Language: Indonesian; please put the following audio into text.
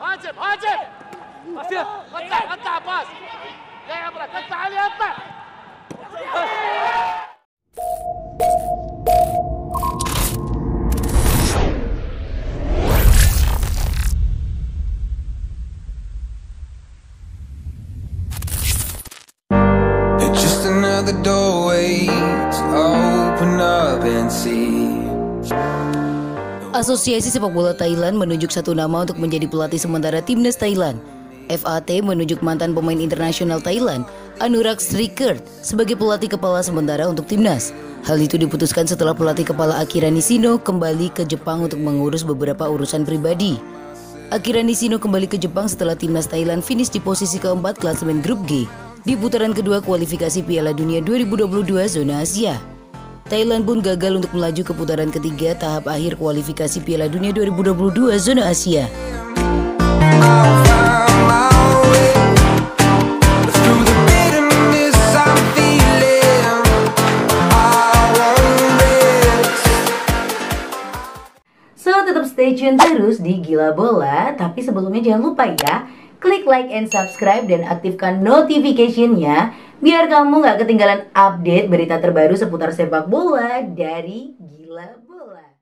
هاجم هاجم قطع قطع باص يا عمرك قطع علي قطع It's just another doorway to open up and see. Asosiasi Sepak Bola Thailand menunjuk satu nama untuk menjadi pelatih sementara timnas Thailand. FAT menunjuk mantan pemain internasional Thailand, Anurag Srikert, sebagai pelatih kepala sementara untuk timnas. Hal itu diputuskan setelah pelatih kepala Akira Nishino kembali ke Jepang untuk mengurus beberapa urusan pribadi. Akira Nishino kembali ke Jepang setelah timnas Thailand finish di posisi keempat klasemen grup G di putaran kedua kualifikasi Piala Dunia 2022 zona Asia. Thailand pun gagal untuk melaju ke putaran ketiga tahap akhir kualifikasi Piala Dunia 2022 zona Asia. So tetap stay tune terus di Gila Bola Tapi sebelumnya jangan lupa ya Klik like and subscribe dan aktifkan notification-nya Biar kamu nggak ketinggalan update berita terbaru seputar sepak bola dari Gila Bola